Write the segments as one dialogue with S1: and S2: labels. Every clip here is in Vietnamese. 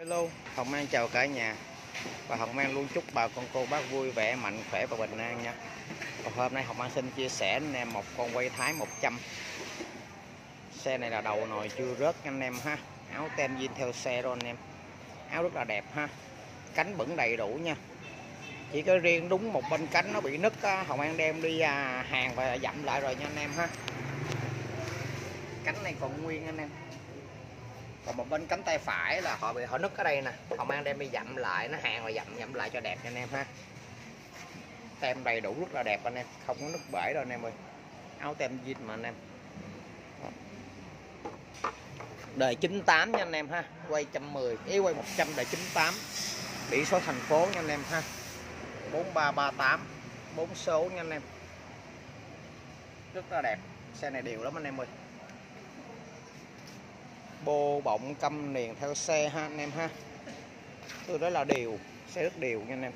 S1: Hello, Hồng An chào cả nhà và Hồng An luôn chúc bà con cô bác vui vẻ, mạnh khỏe và bình an nha. Và hôm nay Hồng An xin chia sẻ anh em một con quay Thái 100. Xe này là đầu nồi chưa rớt anh em ha. Áo tem zin theo xe rồi anh em. Áo rất là đẹp ha. Cánh vẫn đầy đủ nha. Chỉ có riêng đúng một bên cánh nó bị nứt á, Hồng An đem đi à, hàng và dặm lại rồi nha anh em ha. Cánh này còn nguyên anh em còn một bên cánh tay phải là họ bị, họ nứt ở đây nè. Họ mang đem đi dặm lại, nó hàng rồi dặm dặm lại cho đẹp cho anh em ha. Tem đầy đủ rất là đẹp anh em, không có nứt bể đâu anh em ơi. Áo tem jean mà anh em. Đời 98 nha anh em ha, quay 110 ý quay 100 đời 98 biển số thành phố nha anh em ha. 4338 4 số nha anh em. Rất là đẹp, xe này đều lắm anh em ơi bô bọng câm niền theo xe ha, anh em ha. Tôi đó là đều, xe rất đều nha anh em.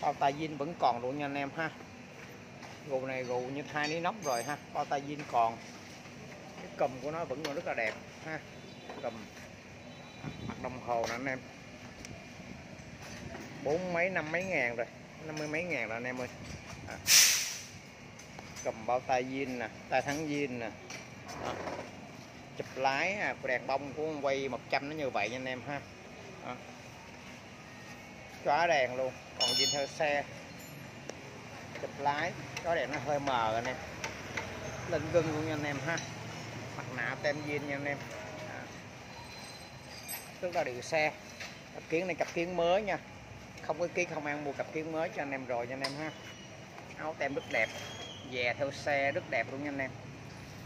S1: Bao tay zin vẫn còn luôn nha anh em ha. Gù này gù như hai ní nóc rồi ha, bao tay zin còn. Cái cầm của nó vẫn còn rất là đẹp ha, cầm mặt đồng hồ nè anh em. Bốn mấy, năm mấy ngàn rồi, năm mươi mấy ngàn rồi anh em ơi. À. cầm bao tay zin nè, tay thắng zin nè. Đó chụp lái à, đèn bông của quay 100 nó như vậy nha anh em ha. À. chóa đèn luôn còn nhìn theo xe. Chụp lái chóa đèn nó hơi mờ anh em. Lên gân luôn nha anh em ha. Mặt nạ tem zin nha anh em. À. rất là điều xe cặp kiến này cặp kiến mới nha. Không có kiến không ăn mua cặp kiến mới cho anh em rồi nha anh em ha. Áo tem rất đẹp về theo xe rất đẹp luôn nha anh em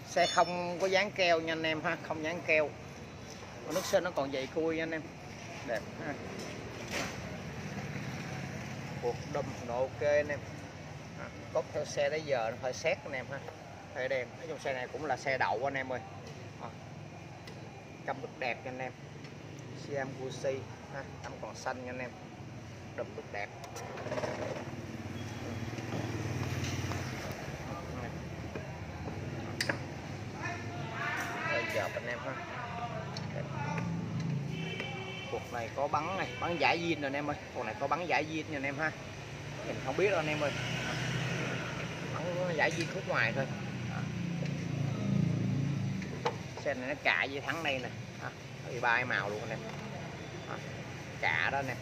S1: xe không có dán keo nha anh em ha, không dán keo. Nước sơn nó còn dày cui nha anh em. Đẹp ha. Cuộc đâm độ ok anh em. À, Cốt theo xe tới giờ nó hơi xét anh em ha. Hơi đèn nói chung xe này cũng là xe đậu anh em ơi. Cầm cắm đẹp nha anh em. Siam Gucci ha, cắm còn xanh nha anh em. Đùm bức đẹp dợp anh em ha cuộc này có bắn này, bắn giải zin rồi anh em ơi. Con này có bắn giải zin nha anh em ha. Mình không biết đâu anh em ơi. Bắn giải zin khúc ngoài thôi. Xe này nó cạ với thắng đây nè. Bị ba màu luôn anh em. Cạ đó nè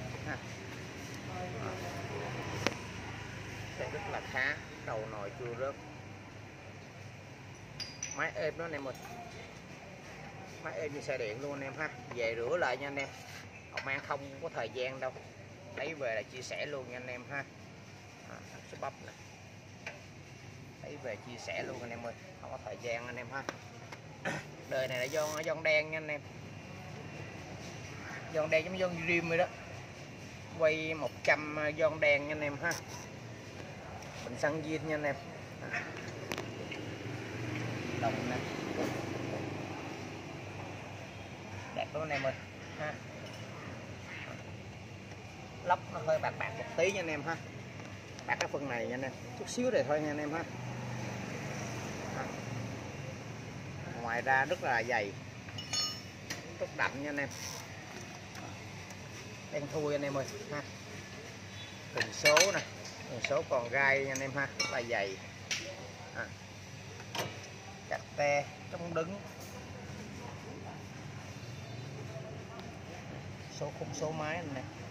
S1: xe rất là khá. Đầu nồi chưa rớt. Máy êm đó anh em ơi. Máy êm như xe điện luôn anh em ha. Về rửa lại nha anh em học mang không có thời gian đâu. Lấy về là chia sẻ luôn nha anh em ha. À, số bắp nè. Lấy về chia sẻ luôn anh em ơi. Không có thời gian anh em ha. Đời này là do giòn đen nha anh em. Giòn đen giống giòn rim rồi đó. Quay 100 giòn à, đen nha anh em ha. Bình xăng diên nha anh em. Đồng nè. Đẹp lắm anh em ơi. Ha lóc nó hơi bạc bạc một tí nha anh em ha. Bạc cái phần này nha anh em. Chút xíu này thôi nha anh em ha. Ngoài ra rất là dày. Rất đậm nha anh em. Đen thui anh em ơi, ha. Từng số nè từng số còn gai nha anh em ha, rất là dày. À. te trong đứng. Số khung số máy này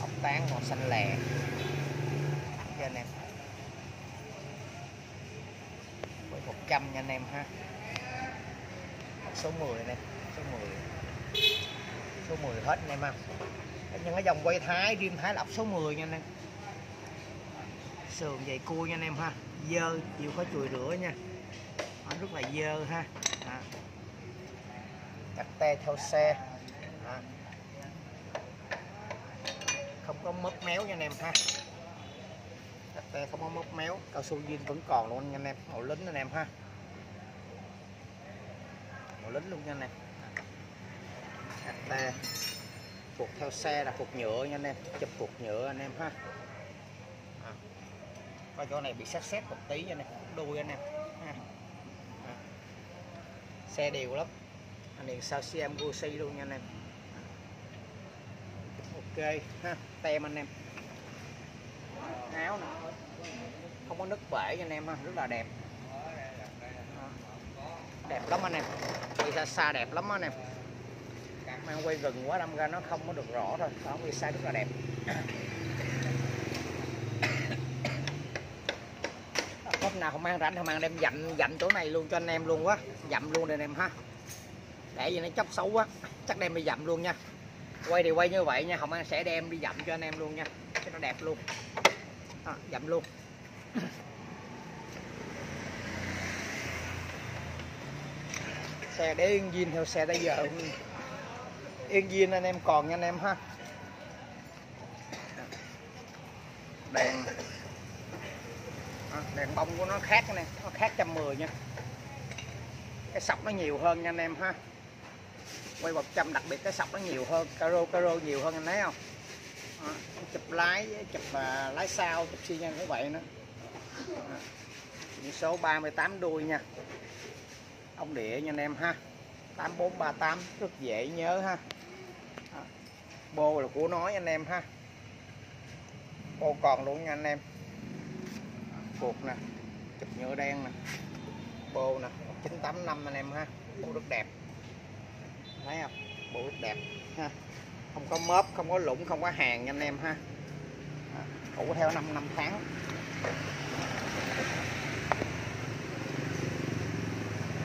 S1: ốc tán màu xanh lè. Cho anh em. Với 100 nha anh em ha. Số 10 này số 10 số 10 hết anh em ha. Những cái dòng quay thái rim thái lọc số 10 nha anh em. Sườn dày cua nha anh em ha. Dơ chịu có chùi rửa nha. Nó rất là dơ ha. À. cắt te theo xe. À có mớp méo nha anh em ha cắt không có mớp méo, cao su zin vẫn còn luôn nha anh em, màu lính anh em ha màu lính luôn nha anh em cắt te cuộc theo xe là cuộc nhựa nha anh em, chụp cuộc nhựa anh em ha à. chỗ này bị xét xét một tí nha anh em, đuôi anh em ha. À. xe đều lắm anh em sao xem Gucci luôn nha anh em ok, ha tem anh em. Áo nè. Không có nứt bể cho anh em ha, rất là đẹp. Đẹp lắm anh em. Đi xa xa đẹp lắm anh em. Mang quay gần quá, đâm ra nó không có được rõ thôi. Đó đi xa rất là đẹp. À, Hôm nào không mang rảnh thì mang đem dặm dặm chỗ này luôn cho anh em luôn quá. Dặm luôn đây anh em ha. Để gì nó chóc xấu quá. Chắc đem đi dặm luôn nha quay thì quay như vậy nha không ăn sẽ đem đi dặm cho anh em luôn nha. Cho nó đẹp luôn. À, dặm luôn. Xe để yên viên theo xe bây giờ. Yên viên anh em còn nha anh em ha. Đèn. À, đèn bông của nó khác nè nó khác 110 nha. Cái sọc nó nhiều hơn nha anh em ha quay 100 đặc biệt cái sọc nó nhiều hơn caro caro nhiều hơn anh thấy không? À, chụp lái chụp uh, lái sau chụp xi nhan cũng vậy nữa. À, số 38 đuôi nha. Ông địa nha anh em ha. 8438 rất dễ nhớ ha. À, bô là của nói anh em ha. Bô còn luôn nha anh em. Cuộc nè chụp nhựa đen nè. Bô nè 985 anh em ha. Bô rất đẹp thấy không? Bộ rất đẹp, ha. Không có mớp, không có lũng không có hàng nha anh em, ha. À, Cũ theo 5 năm tháng.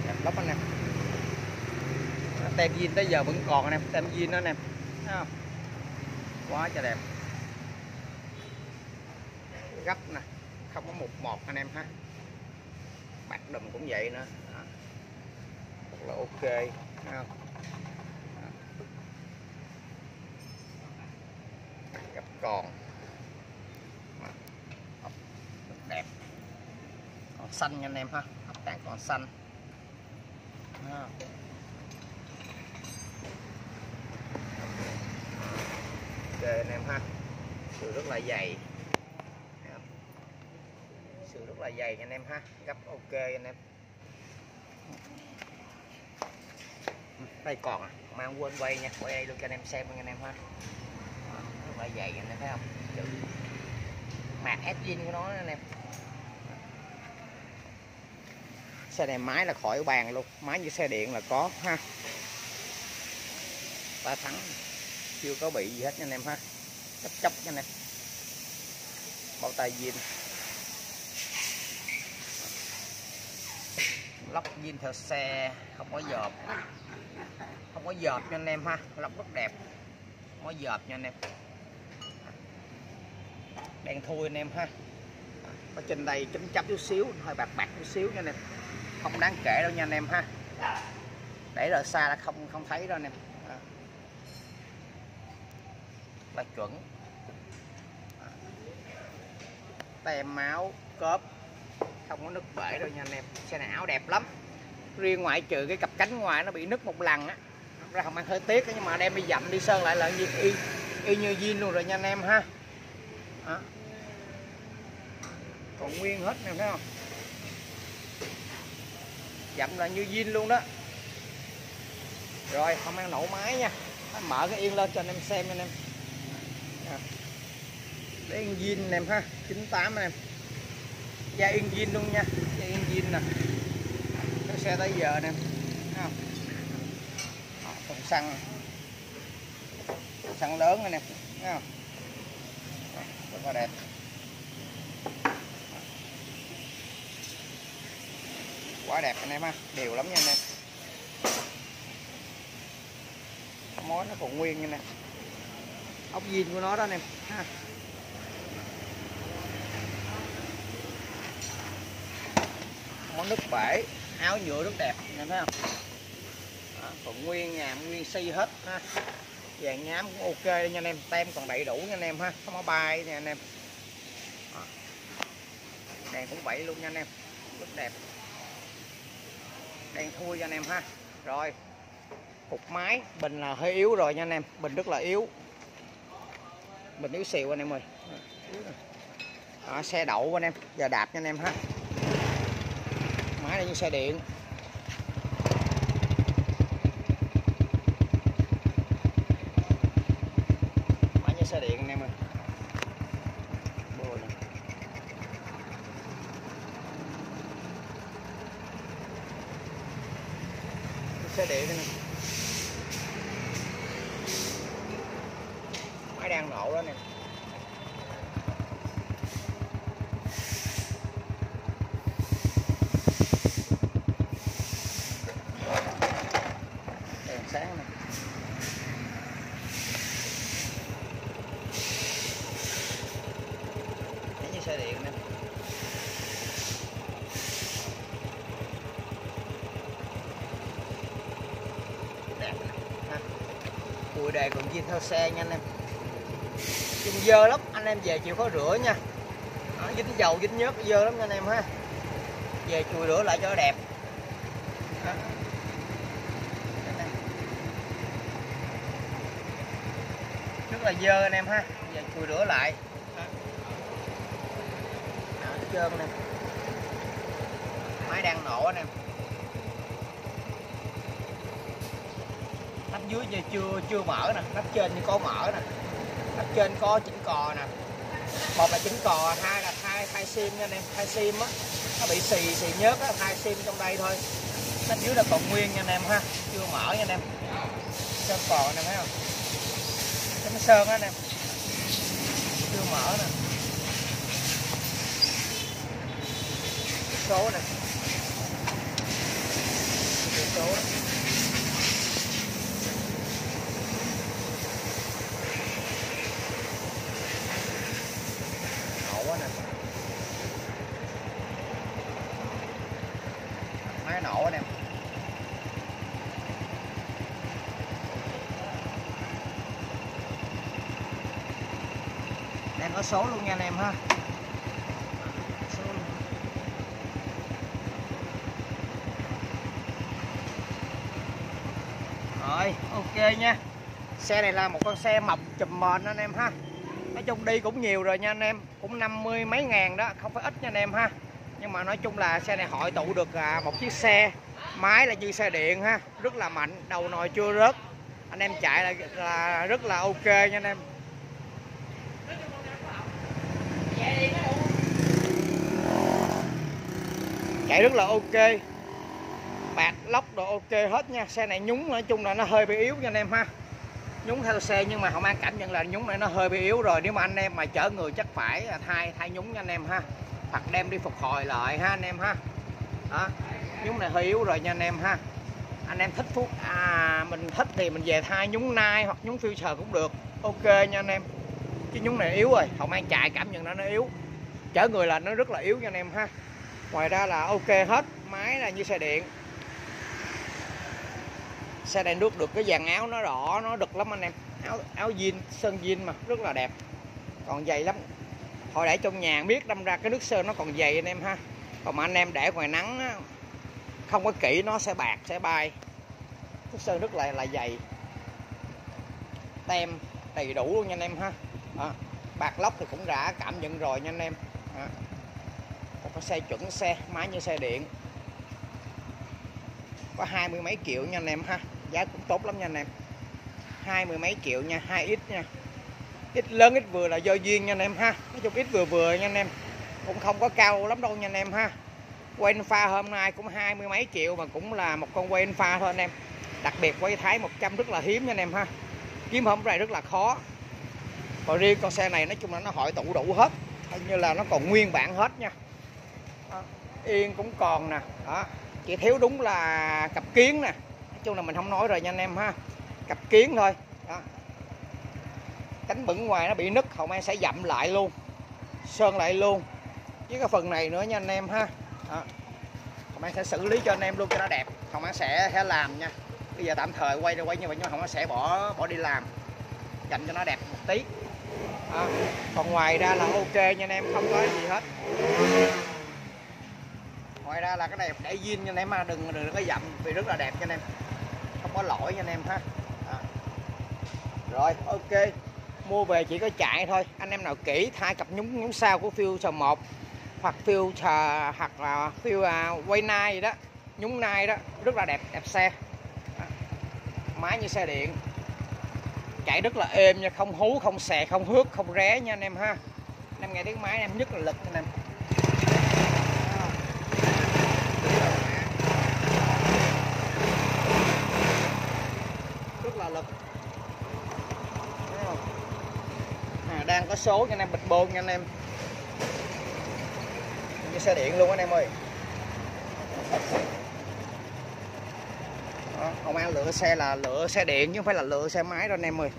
S1: Đẹp lắm anh em. Tem zin tới giờ vẫn còn anh em, tem zin đó anh em. Thấy không? Quá trời đẹp. Gấp nè, không có một một anh em, ha. Bạc đùm cũng vậy nữa. Rất là ok, thấy không? Tròn còn rất đẹp. Còn xanh nha anh em ha, ốc tàn còn xanh. À. ok anh em ha sự rất là dày. Sự rất là dày nha anh em ha, gấp ok anh em. Đây còn à mang quên quay nha, quay đây luôn cho anh em xem nha anh em ha loại dày anh em thấy không? Chữ mạc edgin của nó anh em xe này máy là khỏi bàn luôn, máy như xe điện là có, ha. Ba thắng chưa có bị gì hết nha anh em ha. Chấp chấp nha anh em. Bao tay zin lóc zin theo xe, không có dợp. Không có dợp nha anh em ha, lóc rất đẹp. Không có dợp nha anh em đèn thui anh em ha. Ở trên đây chấm chấm chút xíu hơi bạc bạc chút xíu nha anh em. Không đáng kể đâu nha anh em ha. Để ở xa là không không thấy đâu anh em. Là chuẩn. Tem máu cớp không có nứt bể đâu nha anh em. Xe này áo đẹp lắm. Riêng ngoại trừ cái cặp cánh ngoài nó bị nứt một lần á. Ra không ăn hơi tiếc nhưng mà đem đi dặm đi sơn lại là như y, y như zin luôn rồi nha anh em ha. Đó còn nguyên hết nè, thấy không? Dặm là như zin luôn đó. Rồi, không ăn nổ máy nha. Mở cái yên lên cho anh em xem anh em. Để yên zin anh em ha. 98 anh em. Da yên zin luôn nha. Da yên zin nè. Cái xe tới giờ nè không? Còn xăng. Xăng lớn này nè thấy không? Rất là đẹp. Quá đẹp anh em ha đều lắm nha anh em. Mối nó còn nguyên như nè. Ốc zin của nó đó anh em ha. Món nước bể áo nhựa rất đẹp anh em thấy không? Đó, còn nguyên nhà nguyên si hết ha. Vàng nhám cũng ok nha anh em tem còn đầy đủ nha anh em ha không có bay nha anh em. Đó. đèn cũng vậy luôn nha anh em rất đẹp đèn thui cho anh em ha. Rồi cục máy bình là hơi yếu rồi nha anh em bình rất là yếu. Bình yếu xìu anh em ơi. Đó, xe đậu anh em giờ đạp nha anh em ha. Máy này như xe điện xe điện anh em ơi Bồ này. xe điện đây nè máy đang nổ đó nè đèn sáng này. Giống như xe điện nè. Đẹp ha. cùi đề còn zin theo xe nha anh em. Chung dơ lắm anh em về chịu khó rửa nha. Đó, dính dầu dính nhớt dơ lắm nha anh em ha. Về chùi rửa lại cho nó đẹp Đó. Đây nè rất là dơ anh em ha. Giờ chùi rửa lại. Đó. Trơn nè. Máy đang nổ anh em. Nắp dưới giờ chưa chưa mở nè. Nắp trên thì có mở nè. Nắp trên có chỉnh cò nè. Một là chỉnh cò, hai là thay thay sim nha anh em. Thay sim á, nó bị xì xì nhớt á, thay sim trong đây thôi. Nắp dưới là còn nguyên nha anh em ha. Chưa mở nha anh em. Sơn cò anh em thấy không? Nó sơn á anh em chưa mở nè. Số nè. Số đó. nổ quá nè máy nổ anh em hàng có số luôn nha anh em ha. Rồi ok nha. Xe này là một con xe mọc chùm mền anh em ha. Nói chung đi cũng nhiều rồi nha anh em cũng năm mươi mấy ngàn đó không phải ít nha anh em ha. Nhưng mà nói chung là xe này hội tụ được à, một chiếc xe máy là như xe điện ha rất là mạnh đầu nồi chưa rớt. Anh em chạy là, là rất là ok nha anh em. Chạy rất là ok. Bạc lóc đồ ok hết nha. Xe này nhúng nói chung là nó hơi bị yếu nha anh em ha. Nhúng theo xe nhưng mà không an cảm nhận là nhúng này nó hơi bị yếu rồi. Nếu mà anh em mà chở người chắc phải thay thay nhúng nha anh em ha. Hoặc đem đi phục hồi lại ha anh em ha. Đó. nhúng này hơi yếu rồi nha anh em ha. Anh em thích phút à mình thích thì mình về thay nhúng nai hoặc nhúng filter cũng được. Ok nha anh em. Chứ nhúng này yếu rồi. Không an chạy cảm nhận nó nó yếu. Chở người là nó rất là yếu nha anh em ha ngoài ra là ok hết máy là như xe điện. Xe này nước được cái dàn áo nó đỏ nó đực lắm anh em. Áo áo jean sơn jean mà rất là đẹp. Còn dày lắm. Hồi để trong nhà biết đâm ra cái nước sơn nó còn dày anh em ha. Còn mà anh em để ngoài nắng á, không có kỹ nó sẽ bạc sẽ bay. Nước sơn rất là là dày. Tem đầy đủ luôn nha anh em ha. À, bạc lóc thì cũng đã cảm nhận rồi nha anh em. À xe chuẩn xe, máy như xe điện. Có hai mươi mấy triệu nha anh em ha. Giá cũng tốt lắm nha anh em. Hai mươi mấy triệu nha, hai ít nha. Ít lớn, ít vừa là do duyên nha anh em ha. Nói chung ít vừa vừa nha anh em. Cũng không có cao lắm đâu nha anh em ha. Quay pha hôm nay cũng hai mươi mấy triệu mà cũng là một con quay pha thôi anh em. Đặc biệt quay thái 100 rất là hiếm nha anh em ha. Kiếm hôm này rất là khó. Còn riêng con xe này nói chung là nó hội tụ đủ hết. Như là nó còn nguyên bản hết nha đó. yên cũng còn nè. Đó. Chỉ thiếu đúng là cặp kiến nè. Nói chung là mình không nói rồi nha anh em ha. Cặp kiến thôi. Đó. cánh bẩn ngoài nó bị nứt hậu mai sẽ dặm lại luôn. Sơn lại luôn. Với cái phần này nữa nha anh em ha. Đó. hậu mai sẽ xử lý cho anh em luôn cho nó đẹp. Hậu mai sẽ sẽ làm nha. Bây giờ tạm thời quay ra quay như vậy nhưng mà hậu mai sẽ bỏ bỏ đi làm. Dành cho nó đẹp một tí. À, còn ngoài ra là ok nha anh em không có gì hết ngoài ra là cái này để zin cho anh em mà đừng đừng có dặm vì rất là đẹp cho anh em. Không có lỗi cho anh em ha. À. rồi ok. Mua về chỉ có chạy thôi. Anh em nào kỹ thay cặp nhúng nhúng sao của phiêu sờ một hoặc phiêu sờ hoặc là phiêu à, quay nai đó. Nhúng nai đó rất là đẹp đẹp xe. Máy như xe điện. Chạy rất là êm nha không hú không xè không hước không ré nha anh em ha. Anh em nghe tiếng máy anh em nhất là lực anh em rất là lực Thấy không? à, đang có số nha anh em bịch bôn nha anh em. Như xe điện luôn anh em ơi. Đó, ông An lựa xe là lựa xe điện chứ không phải là lựa xe máy đâu anh em ơi.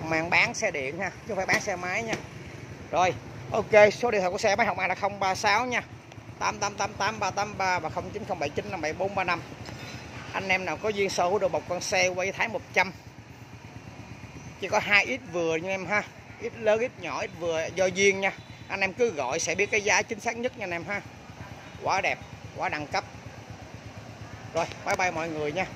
S1: Ông An bán xe điện ha chứ không phải bán xe máy nha. Rồi ok số điện thoại của xe máy Hồng An là 036 nha. 8888 và 0907957435 anh em nào có duyên sở hữu được một con xe quay thái 100 chỉ có hai ít vừa nha em ha ít lớn, ít nhỏ, ít vừa. Do duyên nha. Anh em cứ gọi sẽ biết cái giá chính xác nhất nha anh em ha. Quá đẹp, quá đẳng cấp. Rồi, bye bye mọi người nha.